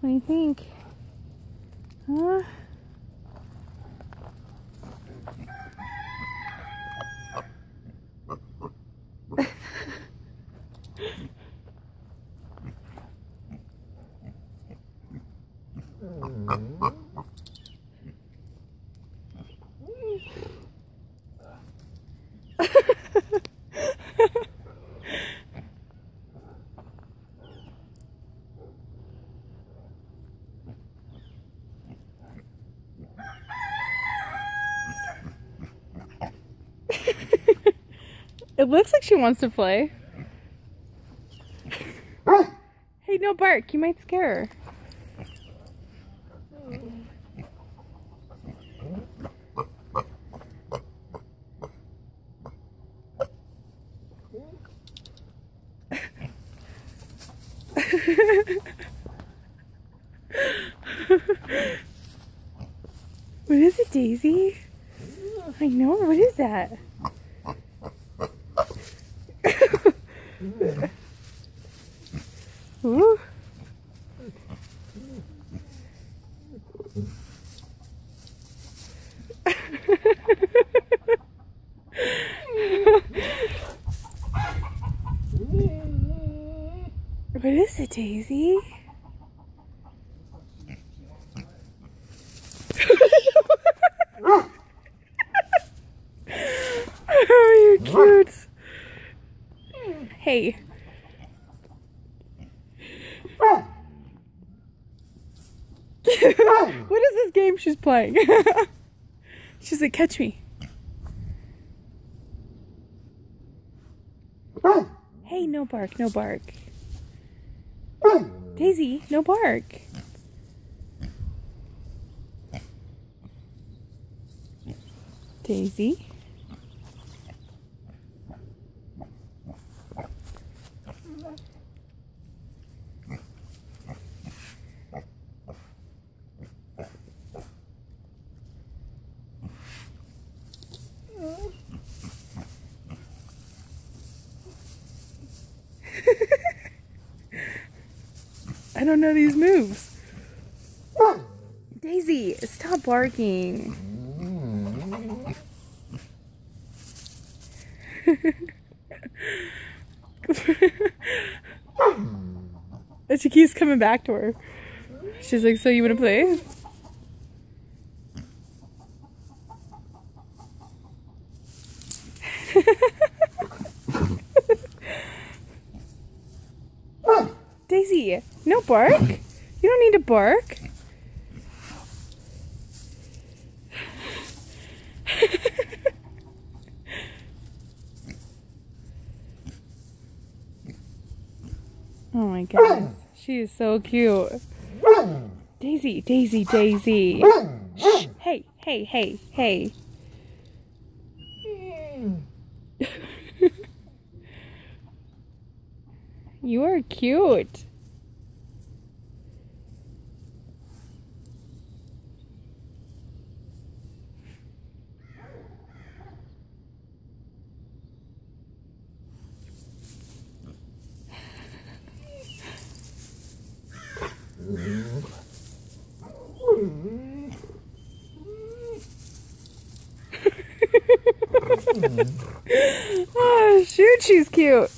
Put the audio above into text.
What do you think? Huh? it looks like she wants to play. hey, no bark. You might scare her. what is it, Daisy? I know. What is that? Ooh. what is it, Daisy? oh, you're cute. Hey. what is this game she's playing? she's like, catch me. Hey, no bark, no bark. Daisy, no bark. Daisy. I don't know these moves. Daisy, stop barking. and she keeps coming back to her. She's like, so you want to play? No bark. You don't need to bark. oh my goodness. She is so cute. Daisy, Daisy, Daisy. Shh. Hey, hey, hey, hey. You are cute. oh, shoot, she's cute.